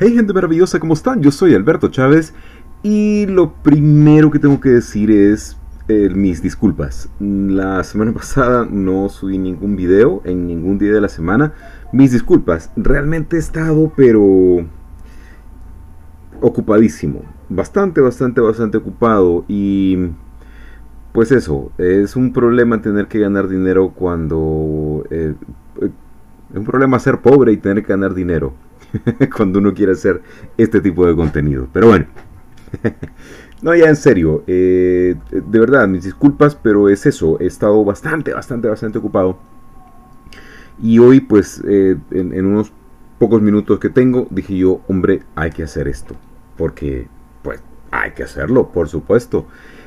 Hey gente maravillosa, ¿cómo están? Yo soy Alberto Chávez y lo primero que tengo que decir es eh, mis disculpas. La semana pasada no subí ningún video en ningún día de la semana. Mis disculpas, realmente he estado pero ocupadísimo. Bastante, bastante, bastante ocupado y pues eso, es un problema tener que ganar dinero cuando... Eh, eh, es un problema ser pobre y tener que ganar dinero. cuando uno quiere hacer este tipo de contenido. Pero bueno, no, ya en serio, eh, de verdad, mis disculpas, pero es eso, he estado bastante, bastante, bastante ocupado. Y hoy, pues, eh, en, unos pocos minutos que tengo, dije yo, hombre, hay que hacer esto. Porque, pues, hay que hacerlo, por supuesto.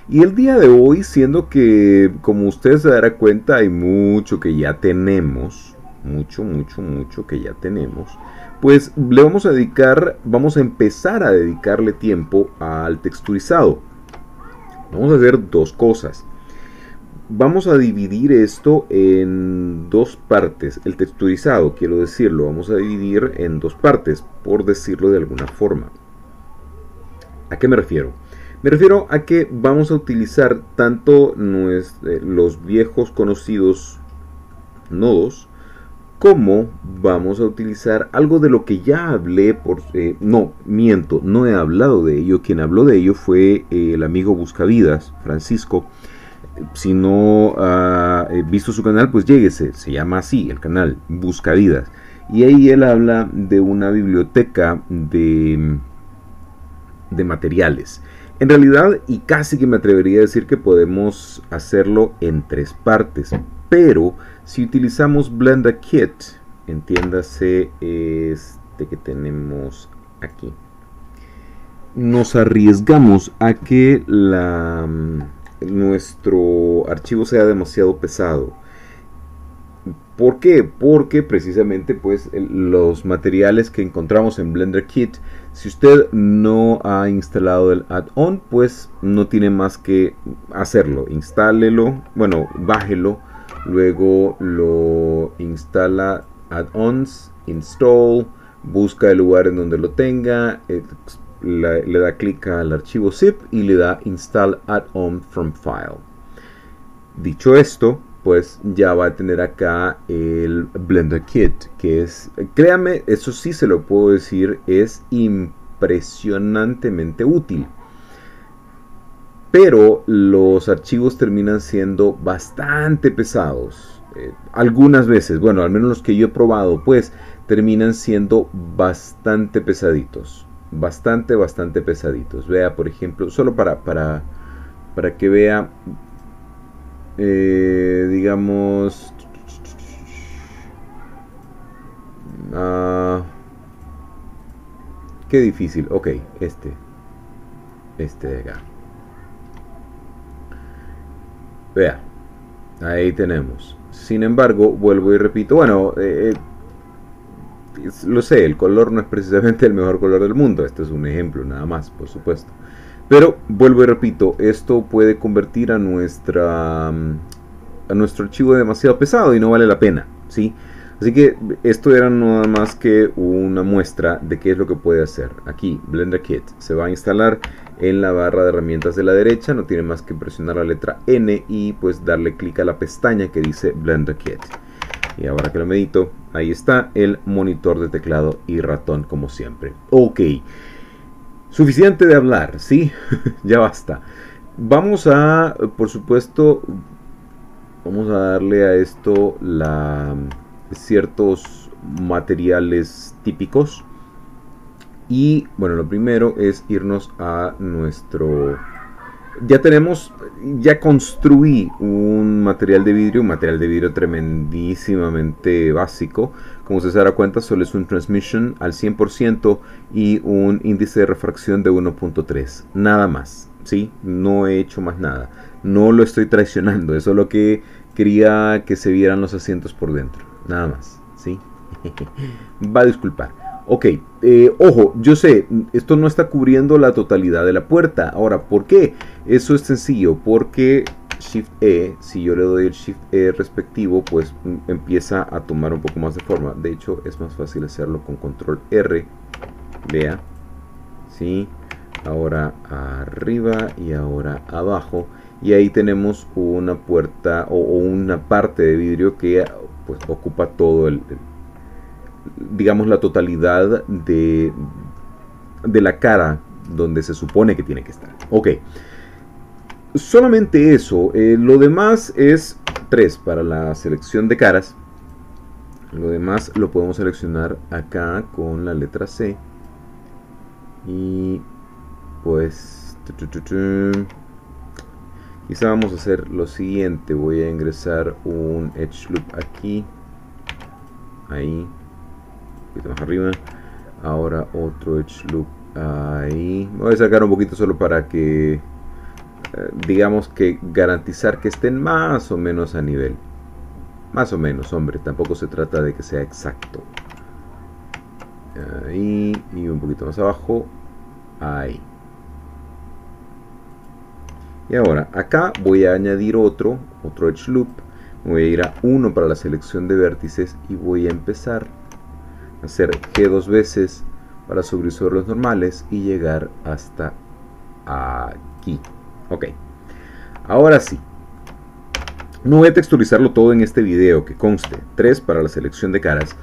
Y el día de hoy, siendo que, como ustedes se darán cuenta, hay mucho que ya tenemos, mucho, mucho, mucho que ya tenemos pues le vamos a dedicar, vamos a empezar a dedicarle tiempo al texturizado. Vamos a hacer dos cosas. Vamos a dividir esto en dos partes. El texturizado, quiero decirlo, vamos a dividir en dos partes, por decirlo de alguna forma. ¿A qué me refiero? Me refiero a que vamos a utilizar tanto eh, los viejos conocidos nodos cómo vamos a utilizar algo de lo que ya hablé por... Eh, no, miento, no he hablado de ello. Quien habló de ello fue eh, el amigo Buscavidas, Francisco. Si no ha eh, visto su canal, pues lléguese. Se llama así el canal, Buscavidas. Y ahí él habla de una biblioteca de, de materiales. En realidad, y casi que me atrevería a decir que podemos hacerlo en tres partes. Pero si utilizamos Blender Kit, entiéndase este que tenemos aquí, nos arriesgamos a que la, nuestro archivo sea demasiado pesado. ¿Por qué? Porque precisamente pues los materiales que encontramos en Blender Kit, si usted no ha instalado el add-on, pues no tiene más que hacerlo. Instálelo, bueno, bájelo luego lo instala add-ons, install, busca el lugar en donde lo tenga, le da clic al archivo zip y le da install add-on from file. Dicho esto, pues ya va a tener acá el Blender Kit, que es, créame, eso sí se lo puedo decir, es impresionantemente útil pero los archivos terminan siendo bastante pesados. Eh, algunas veces, bueno, al menos los que yo he probado, pues terminan siendo bastante pesaditos. Bastante, bastante pesaditos. Vea, por ejemplo, solo para, para, para que vea, eh, digamos... Ah, qué difícil. Ok, este. Este de acá. Vea, ahí tenemos. Sin embargo, vuelvo y repito, bueno, eh, eh, lo sé, el color no es precisamente el mejor color del mundo, este es un ejemplo nada más, por supuesto. Pero vuelvo y repito, esto puede convertir a nuestra a nuestro archivo demasiado pesado y no vale la pena, ¿sí? Así que esto era nada más que una muestra de qué es lo que puede hacer. Aquí, Blender Kit, se va a instalar en la barra de herramientas de la derecha, no tiene más que presionar la letra N y pues darle clic a la pestaña que dice Blender Kit. Y ahora que lo medito, ahí está el monitor de teclado y ratón como siempre. Ok, suficiente de hablar, ¿sí? ya basta. Vamos a, por supuesto, vamos a darle a esto la, ciertos materiales típicos y bueno, lo primero es irnos a nuestro... Ya tenemos, ya construí un material de vidrio, un material de vidrio tremendísimamente básico. Como se dará cuenta, solo es un transmission al 100% y un índice de refracción de 1.3. Nada más, ¿sí? No he hecho más nada. No lo estoy traicionando, eso es lo que quería que se vieran los asientos por dentro. Nada más, ¿sí? Va a disculpar. Ok, eh, ojo, yo sé, esto no está cubriendo la totalidad de la puerta. Ahora, ¿por qué? Eso es sencillo, porque Shift E, si yo le doy el Shift E respectivo, pues mm, empieza a tomar un poco más de forma. De hecho, es más fácil hacerlo con Control R. vea ¿sí? ahora arriba y ahora abajo y ahí tenemos una puerta o, una parte de vidrio que pues ocupa todo el, digamos la totalidad de, de la cara donde se supone que tiene que estar. Ok. Solamente eso eh, lo demás es 3 para la selección de caras. Lo demás lo podemos seleccionar acá con la letra C. Y pues quizá vamos a hacer lo siguiente. Voy a ingresar un edge loop aquí. Ahí poquito más arriba. Ahora otro edge loop ahí. Voy a sacar un poquito solo para que eh, digamos que garantizar que estén más o menos a nivel. Más o menos hombre tampoco se trata de que sea exacto. Ahí y un poquito más abajo ahí. Y ahora acá voy a añadir otro otro edge loop. Voy a ir a 1 para la selección de vértices y voy a empezar hacer G dos veces para subir sobre los normales y llegar hasta aquí ok ahora sí no voy a texturizarlo todo en este video que conste 3 para la selección de caras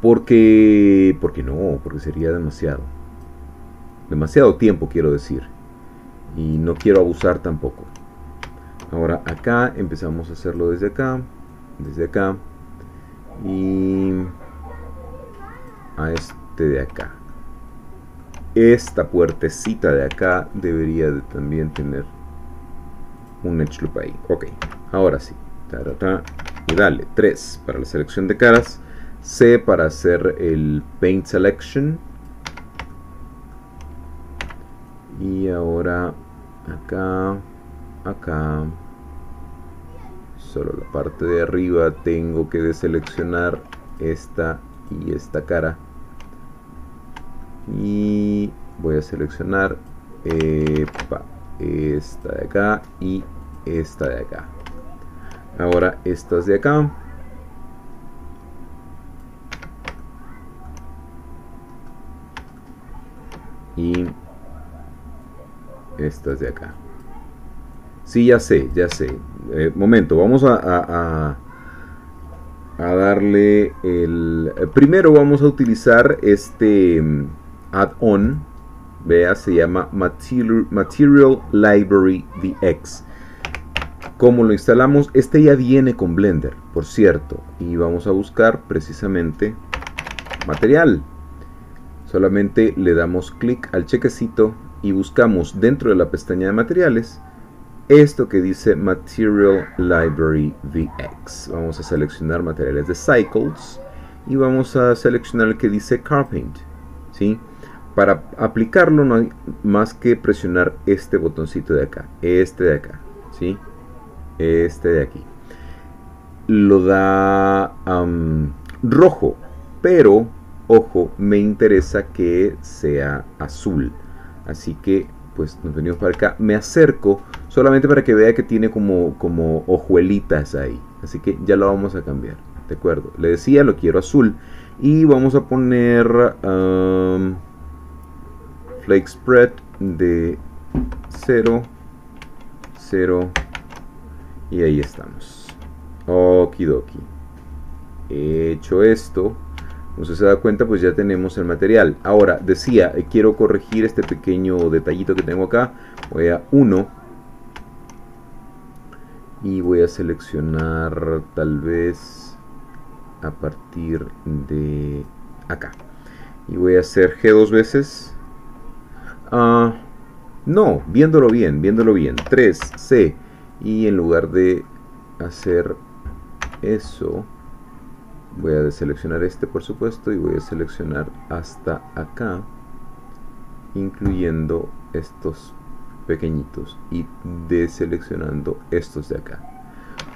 porque, porque no, porque sería demasiado. Demasiado tiempo quiero decir. Y no quiero abusar tampoco. Ahora acá empezamos a hacerlo desde acá. Desde acá. Y a este de acá. Esta puertecita de acá debería de también tener un edge loop ahí. Ok, ahora sí. Y dale, 3 para la selección de caras. C para hacer el Paint Selection. Y ahora acá, acá, solo la parte de arriba tengo que deseleccionar esta y esta cara. Y voy a seleccionar esta de acá y esta de acá. Ahora estas de acá. y estas de acá. Sí, ya sé, ya sé. Eh, momento, vamos a, a, a, darle el... Primero vamos a utilizar este add-on. Vea, se llama Material, Library VX. ¿Cómo lo instalamos? Este ya viene con Blender, por cierto. Y vamos a buscar precisamente material. Solamente le damos clic al chequecito y buscamos dentro de la pestaña de materiales esto que dice Material Library VX. Vamos a seleccionar materiales de Cycles y vamos a seleccionar el que dice Carpaint. ¿sí? Para aplicarlo no hay más que presionar este botoncito de acá, este de acá, ¿sí? este de aquí. Lo da rojo, pero Ojo, me interesa que sea azul. Así que pues nos venimos para acá. Me acerco solamente para que vea que tiene como, como hojuelitas ahí. Así que ya lo vamos a cambiar. De acuerdo. Le decía, lo quiero azul. Y vamos a poner flake spread de 0, 0. Y ahí estamos. Okidoki. Hecho esto como se da cuenta, pues ya tenemos el material. Ahora, decía, eh, quiero corregir este pequeño detallito que tengo acá. Voy a 1. Y voy a seleccionar tal vez a partir de acá. Y voy a hacer G dos veces. Ah, no, viéndolo bien, viéndolo bien. 3, C. Y en lugar de hacer eso voy a deseleccionar este por supuesto y voy a seleccionar hasta acá incluyendo estos pequeñitos y deseleccionando estos de acá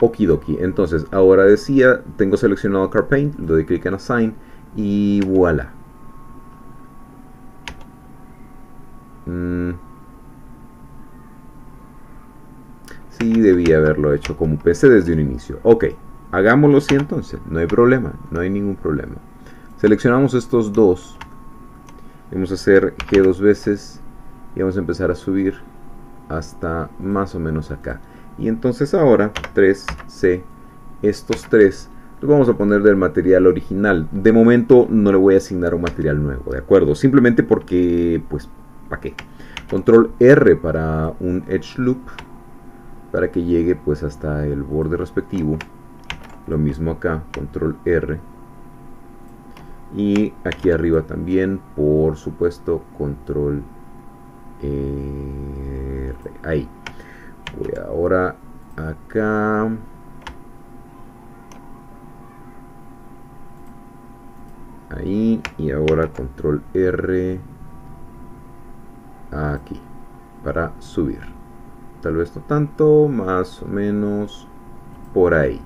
okidoki entonces ahora decía tengo seleccionado CarPaint le doy clic en Assign y voilà mm. sí debía haberlo hecho como pensé desde un inicio. Ok Hagámoslo así entonces, no hay problema, no hay ningún problema. Seleccionamos estos dos. Vamos a hacer G dos veces y vamos a empezar a subir hasta más o menos acá. Y entonces ahora 3C estos tres los vamos a poner del material original. De momento no le voy a asignar un material nuevo de acuerdo simplemente porque pues ¿para control R para un edge loop para que llegue pues hasta el borde respectivo. Lo mismo acá control R. Y aquí arriba también por supuesto control R ahí. Voy ahora acá. Ahí y ahora control R aquí para subir tal vez no tanto más o menos por ahí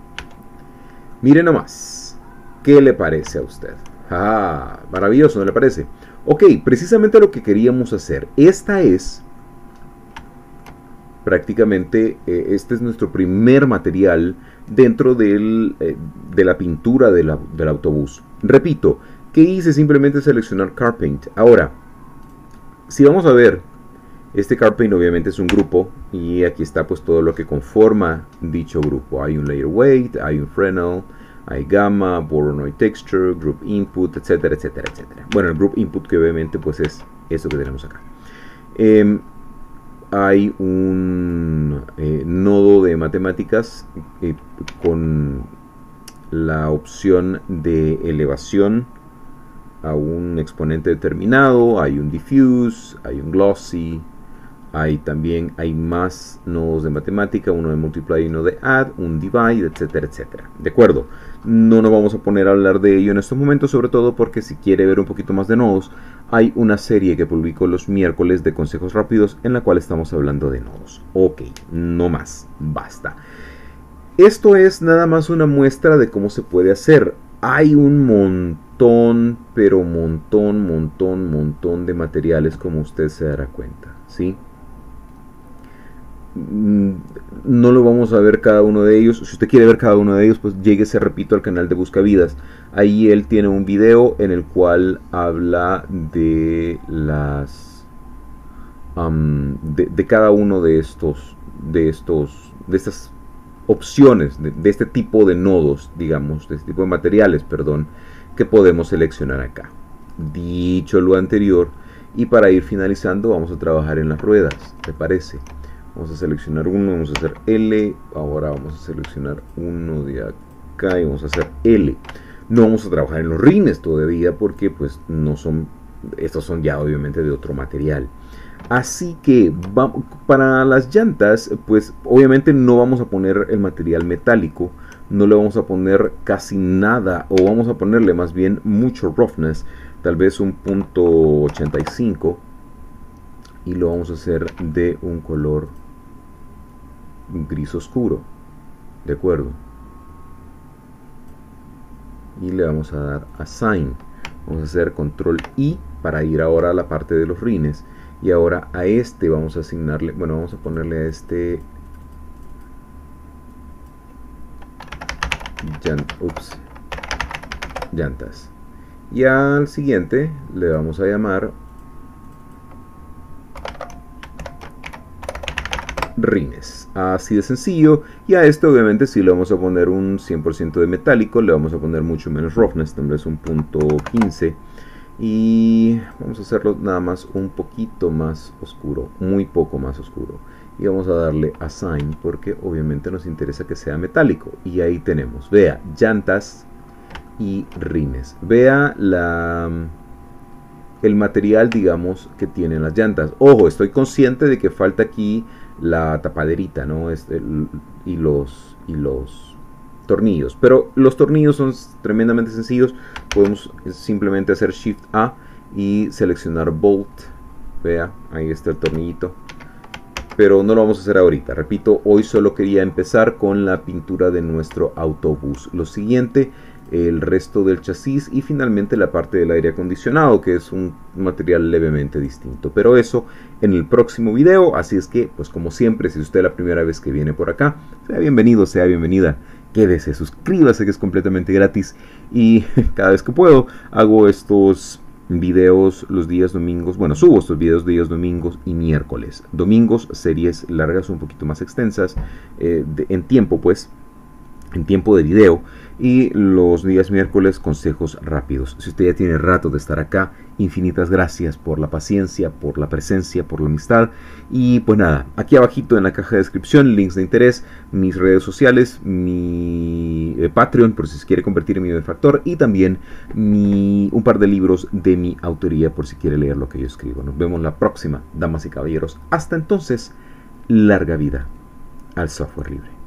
mire nomás ¿qué le parece a usted? ah maravilloso ¿no le parece? ok precisamente lo que queríamos hacer esta es prácticamente eh, este es nuestro primer material dentro eh, de la pintura del autobús. Repito, ¿qué hice? Simplemente seleccionar Carpaint. Ahora, si vamos a ver, este Carpaint obviamente es un grupo y aquí está pues todo lo que conforma dicho grupo. Hay un layer weight, hay un Fresnel, hay gamma, Voronoi texture, group input, etcétera, etcétera, etcétera. Bueno, el group input que obviamente pues es eso que tenemos acá. Em, hay un eh, nodo de matemáticas eh, con la opción de elevación a un exponente determinado, hay un diffuse, hay un glossy, hay también hay más nodos de matemática, uno de multiply y uno de add, un divide, etcétera, etcétera. De acuerdo, no nos vamos a poner a hablar de ello en estos momentos, sobre todo porque si quiere ver un poquito más de nodos, hay una serie que publico los miércoles de consejos rápidos en la cual estamos hablando de nodos. Ok, no más, basta. Esto es nada más una muestra de cómo se puede hacer. Hay un montón, pero montón, montón, montón de materiales como usted se dará cuenta, ¿sí? Mm, no lo vamos a ver cada uno de ellos. Si usted quiere ver cada uno de ellos, pues se repito, al canal de Buscavidas. Ahí él tiene un video en el cual habla de las de, cada uno de estos de estos de estas opciones de, este tipo de nodos, digamos, de este tipo de materiales, perdón, que podemos seleccionar acá. Dicho lo anterior, y para ir finalizando, vamos a trabajar en las ruedas, ¿te parece? Vamos a seleccionar uno, vamos a hacer L. Ahora vamos a seleccionar uno de acá y vamos a hacer L. No vamos a trabajar en los rines todavía porque pues no son, estos son ya obviamente de otro material. Así que para las llantas, pues obviamente no vamos a poner el material metálico, no le vamos a poner casi nada o vamos a ponerle más bien mucho roughness, tal vez un punto 85 y lo vamos a hacer de un color gris oscuro. ¿De acuerdo? Y le vamos a dar Assign. Vamos a hacer control I para ir ahora a la parte de los rines. Y ahora a este vamos a asignarle, bueno, vamos a ponerle a este llantas. Y al siguiente le vamos a llamar rines. Así de sencillo. Y a esto obviamente si le vamos a poner un 100% de metálico, le vamos a poner mucho menos roughness, tal vez un punto 15. Y vamos a hacerlo nada más un poquito más oscuro, muy poco más oscuro. Y vamos a darle assign porque obviamente nos interesa que sea metálico. Y ahí tenemos, vea, llantas y rines. Vea la el material, digamos, que tienen las llantas. Ojo, estoy consciente de que falta aquí la tapaderita, ¿no? Este, y, los, y los tornillos. Pero los tornillos son tremendamente sencillos. Podemos simplemente hacer Shift A y seleccionar Bolt. Vea, ahí está el tornillito. Pero no lo vamos a hacer ahorita. Repito, hoy solo quería empezar con la pintura de nuestro autobús. Lo siguiente el resto del chasis y finalmente la parte del aire acondicionado que es un material levemente distinto pero eso en el próximo video así es que pues como siempre si usted es la primera vez que viene por acá sea bienvenido sea bienvenida quédese suscríbase que es completamente gratis y cada vez que puedo hago estos videos los días domingos, bueno, subo estos videos días domingos y miércoles. Domingos series largas, un poquito más extensas, eh, en tiempo pues, en tiempo de video y los días miércoles consejos rápidos. Si usted ya tiene rato de estar acá, infinitas gracias por la paciencia, por la presencia, por la amistad. Y pues nada, aquí abajito en la caja de descripción, links de interés, mis redes sociales, mi eh, Patreon por si se quiere convertir en mi benefactor y también un par de libros de mi autoría por si quiere leer lo que yo escribo. Nos vemos la próxima, damas y caballeros. Hasta entonces, larga vida al software libre.